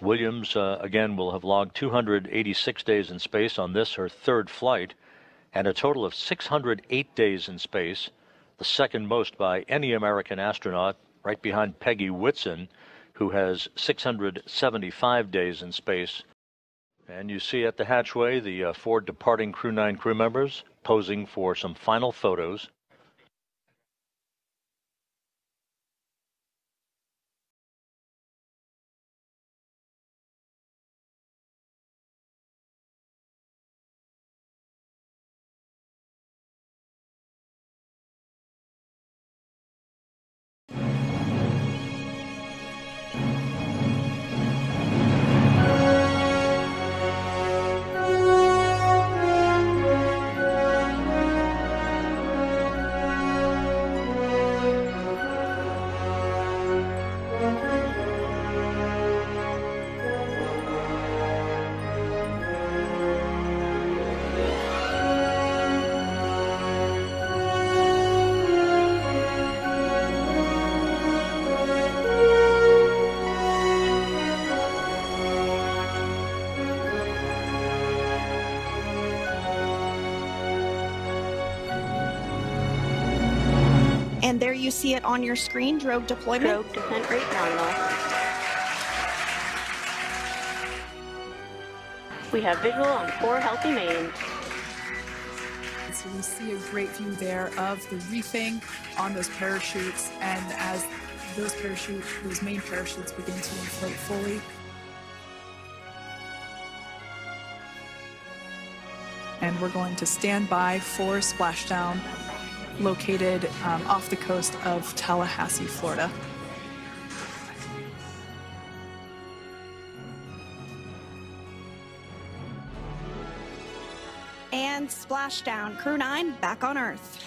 Williams, uh, again, will have logged 286 days in space on this, her third flight, and a total of 608 days in space, the second most by any American astronaut, right behind Peggy Whitson, who has 675 days in space. And you see at the hatchway the uh, four departing Crew 9 crew members posing for some final photos. And there you see it on your screen, drogue deployment. Drogue descent rate nominal. We have visual on four healthy mains. So we see a great view there of the reefing on those parachutes, and as those parachutes, those main parachutes begin to inflate fully. And we're going to stand by for splashdown located um, off the coast of Tallahassee, Florida. And splashdown. Crew 9 back on Earth.